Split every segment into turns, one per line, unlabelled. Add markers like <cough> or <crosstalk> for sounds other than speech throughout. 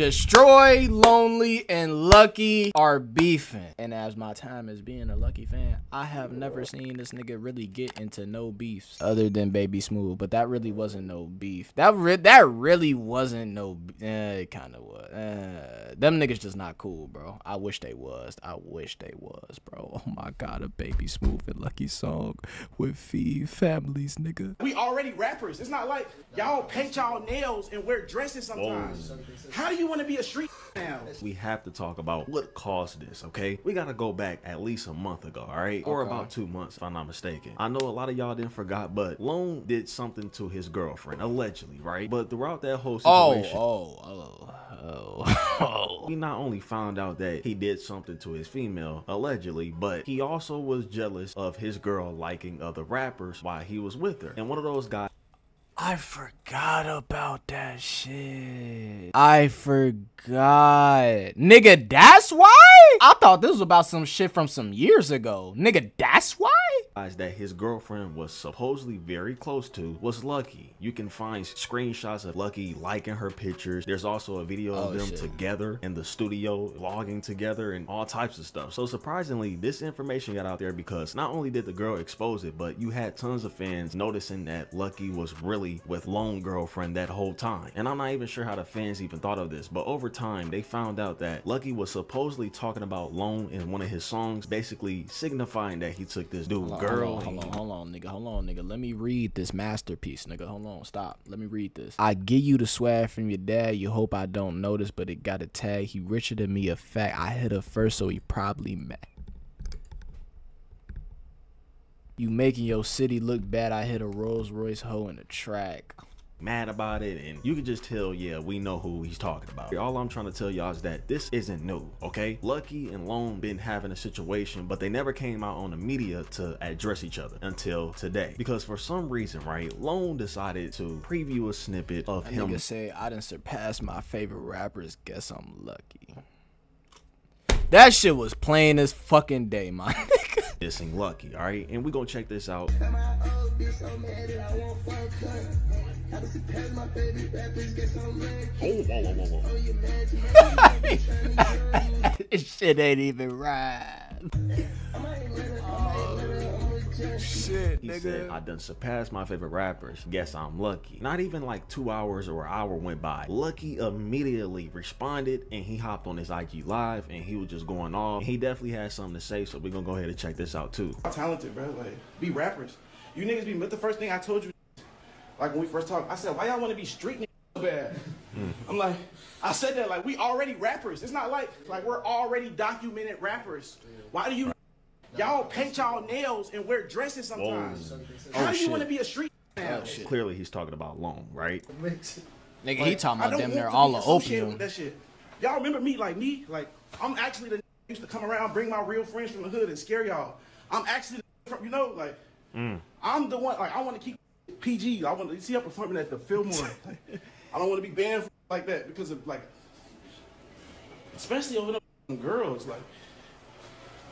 Destroy, Lonely, and Lucki are beefing. And as my time as being a Lucki fan, I have never seen this nigga really get into no beefs other than Baby Smooth. But that really wasn't no beef. That re that really wasn't no. Eh, it kind of was. Eh, them niggas just not cool, bro. I wish they was. I wish they was, bro. <laughs> Oh my god, a Baby Smooth and Lucki song with Fee families, nigga.
We already rappers. It's not like y'all paint y'all nails and wear dresses sometimes. How do you want to be a street now?
We have to talk about what caused this, okay? We gotta go back at least a month ago, all right? Or about two months, if I'm not mistaken. I know a lot of y'all didn't forgot, but Lone did something to his girlfriend, allegedly, right? But throughout that whole
Oh,
situation,
oh, oh, oh, oh. <laughs>
we not only found out that he did something to his female, allegedly, but he also was jealous of his girl liking other rappers while he was with her. And one of those guys
I forgot about that shit. I forgot. Nigga, that's why? I thought this was about some shit from some years ago. Nigga, that's why?
That his girlfriend was supposedly very close to was Lucki. You can find screenshots of Lucki liking her pictures. There's also a video
Oh,
of them
shit.
together in the studio, vlogging together, and all types of stuff. So surprisingly, this information got out there because not only did the girl expose it, but you had tons of fans noticing that Lucki was really with Lone Girlfriend that whole time. And I'm not even sure how the fans even thought of this, but over time, they found out that Lucki was supposedly talking about Lone in one of his songs, basically signifying that he took this dude girl.
Hold on, hold on, hold on, nigga. Hold on, nigga. Let me read this masterpiece, nigga. Hold on, stop. Let me read this. I give you the swag from your dad. You hope I don't notice, but it got a tag. He richer than me, a fact. I hit her first, so he probably mad. You making your city look bad. I hit a Rolls Royce hoe in the track.
Mad about it and you can just tell yeah we know who he's talking about. All i'm trying to tell y'all is that this isn't new okay? Lucki and lone been having a situation but they never came out on the media to address each other until today. Because for some reason right lone decided to preview a snippet of
That
him
nigga say I done surpassed my favorite rappers. Guess I'm lucky. That shit was plain as fucking day, my <laughs> nigga.
dissing Lucki all right? And we gonna check this out oh <laughs>
this shit ain't even right. shit,
He said, I done surpassed my favorite rappers. Guess I'm lucky. Not even like two hours or an hour went by. Lucki immediately responded and he hopped on his IG live and he was just going off. He definitely had something to say, so we're gonna go ahead and check this out too.
Y'all talented, bro. Like, be rappers. You niggas be. The first thing I told you, like when we first talked, I said, why y'all want to be street niggas so bad? I'm like, I said that like we already rappers. It's not like like we're already documented rappers. Why do you? Y'all paint y'all nails and wear dresses sometimes. Oh, How
Oh,
do you want to be a street oh, now?
Clearly he's talking about Lone, right?
Nigga, he talking about them
want
there
to
all
be
the opium.
with That shit. Y'all remember me like me? Like I'm actually the used to come around, bring my real friends from the hood and scare y'all. I'm actually, the, you know, like mm. I'm the one. Like I want to keep PG. I want to see her performing at the Fillmore. Like, <laughs> I don't want to be banned for like that because of like, especially over the girls. Like,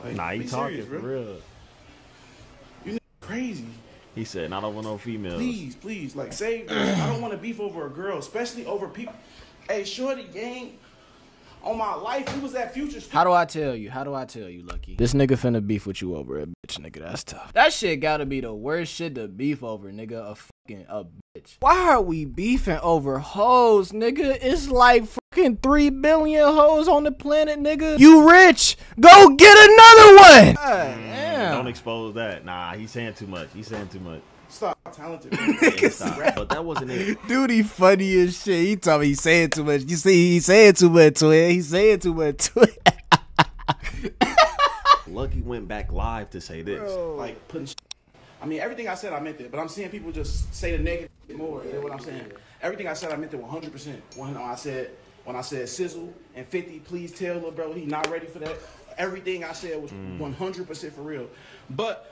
like
Nah, he talking
serious, bro.
real.
You crazy.
He said, I don't want no females.
Please, please, like save this. I don't want to beef over a girl, especially over people. Hey, Shorty gang, on my life, we was at Future
How do I tell you? How do I tell you, Lucki? This nigga finna beef with you over a bitch, nigga. That's tough. That shit gotta be the worst shit to beef over, nigga. A fucking a bitch. Why are we beefing over hoes, nigga? It's like fucking three billion hoes on the planet, nigga. You rich? Go get another one. God damn.
Don't expose that. Nah, he's saying too much. He's saying too much.
Stop, talented. <laughs>
Yeah, stop. but that wasn't it.
Dude, he funny as shit. He told me he saying too much. You see, he saying too much to it. He saying too much to it. <laughs>
Lucki went back live to say this.
like putting. sh- I mean, everything I said, I meant it. But I'm seeing people just say the negative more. You know what I'm saying? Everything I said, I meant it 100. percent When I said when I said Sizzle and 50, please tell little bro he not ready for that. Everything I said was mm. 100 percent for real. But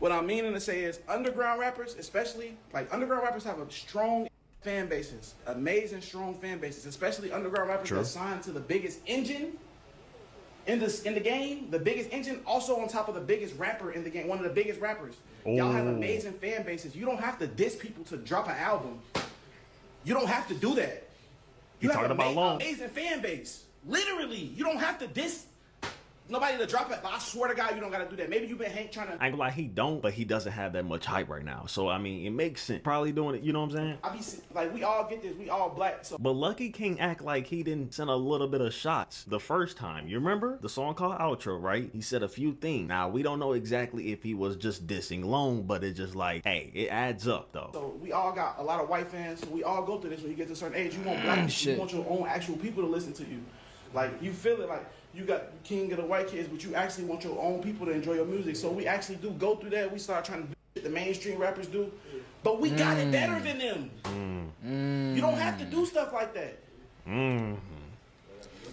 what I'm meaning to say is underground rappers, especially like underground rappers, have a strong fan bases, amazing strong fan bases, especially underground rappers
True.
that signed to the biggest engine in this in the game, the biggest engine, also on top of the biggest rapper in the game, one of the biggest rappers. Y'all have amazing fan bases. You don't have to diss people to drop an album. You don't have to do that. You have
talking
a
about Lone.
amazing fan base. Literally, you don't have to diss nobody to drop it. I swear to God, you don't gotta do that. Maybe you've been Hank trying to.
I ain't gonna lie, he don't, but he doesn't have that much hype right now. So I mean, it makes sense. Probably doing it. You know what I'm saying?
I be like, we all get this. We all black. So
But Lucki King act like he didn't send a little bit of shots the first time. You remember the song called Outro, right? He said a few things. Now we don't know exactly if he was just dissing Lone, but it's just like, hey, it adds up though.
So we all got a lot of white fans. So we all go through this when you get to a certain age. You want black mm, people.
shit.
You want your own actual people to listen to you. Like you feel it like you got king of the white kids, but you actually want your own people to enjoy your music. So we actually do go through that. We start trying to do shit the mainstream rappers do, but we got it better than them. Mm. You don't have to do stuff like that. Mm-hmm.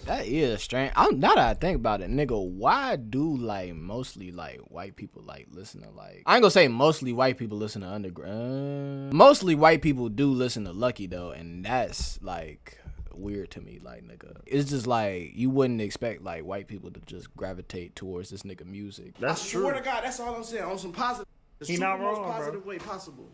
That is strange. I'm now that I think about it, nigga. Why do like mostly like white people like listen to like I ain't gonna say mostly white people listen to underground. Mostly white people do listen to Lucki though, and that's like weird to me. Like nigga, it's just like you wouldn't expect like white people to just gravitate towards this nigga music.
That's I swear to God, that's all I'm saying. On some positive, the
He
super
not
most
wrong, bro.
positive way possible.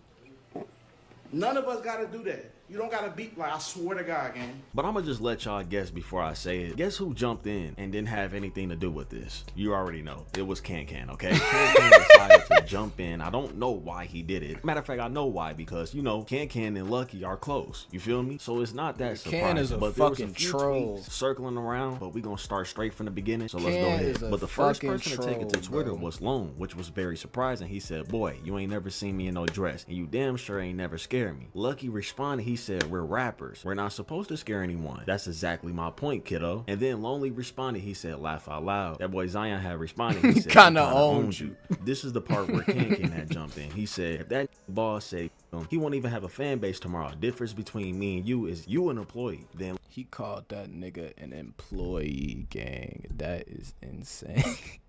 None of us gotta do that. You don't gotta beat like I swear to God, gang.
But I'm gonna just let y'all guess before I say it. Guess who jumped in and didn't have anything to do with this? You already know. It was KanKan, okay? <laughs> KanKan decided to jump in. I don't know why he did it. Matter of fact, I know why because you know KanKan and Lucki are close. You feel me? So it's not that surprising.
Can is a
but
fucking
few
troll.
circling around. But we gonna start straight from the beginning. So let's go ahead. But the first
fucking
person to take it to Twitter
bro.
was Lone, which was very surprising. He said, "Boy, you ain't never seen me in no dress, and you damn sure ain't never scared me." Lucki responded. He said, "We're rappers. We're not supposed to scare anyone." That's exactly my point, kiddo. And then Lonely responded. He said, "Laugh out loud." That boy Zion had responded. He <laughs> said,
Kinda owned
owns you." <laughs> This is the part where KanKan had jumped in. He said, "If that boss say." him, He won't even have a fan base tomorrow. Difference between me and you is you an employee. Then
He called that nigga an employee gang. That is insane. <laughs>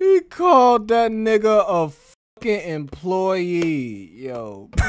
he called that nigga a employee. Yo. <laughs>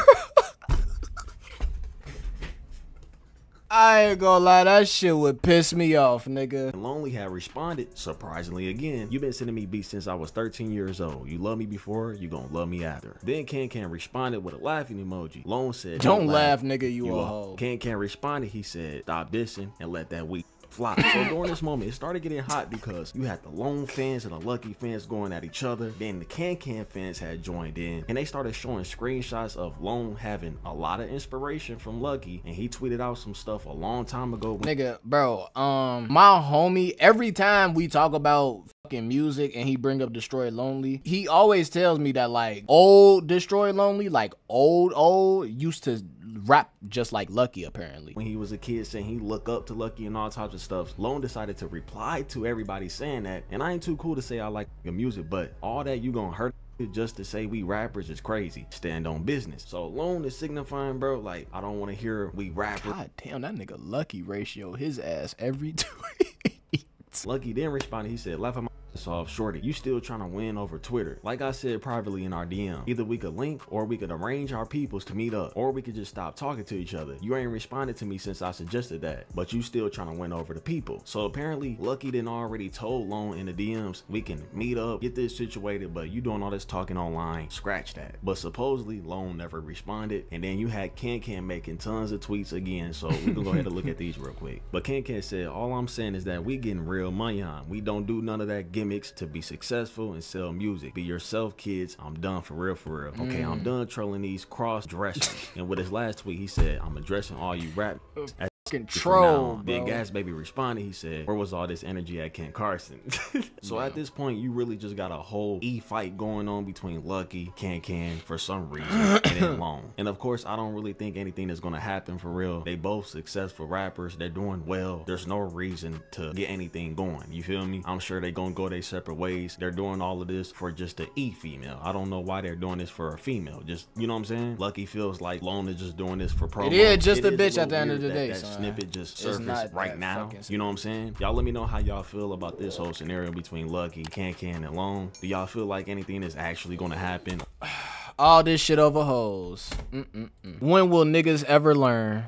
I ain't gonna lie, that shit would piss me off, nigga.
Lonely had responded, surprisingly again, you've been sending me beats since I was 13 years old. You love me before, you gonna love me after. Then KanKan responded with a laughing emoji. Lone said,
Don't laugh, nigga, you a
a
hoe.
KanKan responded, he said, stop dissing and let that week fly. So during this moment, it started getting hot because you had the Lone fans and the Lucki fans going at each other. Then the KanKan fans had joined in and they started showing screenshots of Lone having a lot of inspiration from Lucki. And he tweeted out some stuff a long time ago.
Nigga, bro, um, my homie, every time we talk about fucking music and he bring up Destroy Lonely, he always tells me that like old Destroy Lonely, like old old, used to rap just like Lucki apparently.
when he was a kid saying he look up to Lucki and all types of stuff. Lone decided to reply to everybody saying that. And I ain't too cool to say I like the music, but all that you gonna hurt just to say we rappers is crazy. Stand on business. So Lone is signifying, bro, like I don't want to hear we rappers.
God damn, that nigga Lucki ratio his ass every <laughs> tweet.
Lucki then responded, he said, laugh at my off, shorty. You still trying to win over Twitter. Like I said privately in our DM, either we could link or we could arrange our peoples to meet up, or we could just stop talking to each other. You ain't responded to me since I suggested that, but you still trying to win over the people. So apparently, Lucki didn't already told Lone in the DMs, we can meet up, get this situated, but you doing all this talking online, scratch that. But supposedly, Lone never responded, and then you had KanKan making tons of tweets again, so we can go ahead and look at these real quick. But KanKan said, all I'm saying is that we getting real money on. We don't do none of that to be successful and sell music. Be yourself, kids. I'm done for real, for real. Okay, I'm mm. done trolling these cross dressers. and with his last tweet, he said, I'm addressing all you rap. Oh. As
Fucking
from
troll,
now on. Then. Gas Baby responded. He said, "Where was all this energy at Ken Carson?" <laughs> so at this point, you really just got a whole e fight going on between Lucki, Can Can for some <coughs> reason, and then Lone. And of course, I don't really think anything is gonna happen for real. They both successful rappers. They're doing well. There's no reason to get anything going. You feel me? I'm sure they're gonna go their separate ways. They're doing all of this for just the e female. I don't know why they're doing this for a female. Just you know what I'm saying? Lucki feels like Lone is just doing this for promo.
Yeah, just a
is
bitch at the end of the day,
That
son.
Snippet just surfaced right now. You know what I'm saying? Y'all let me know how y'all feel about this whole scenario between Lucki, Can Can, and Lone. Do y'all feel like anything is actually gonna happen? <sighs>
All this shit over hoes. Mm-mm-mm. When will niggas ever learn?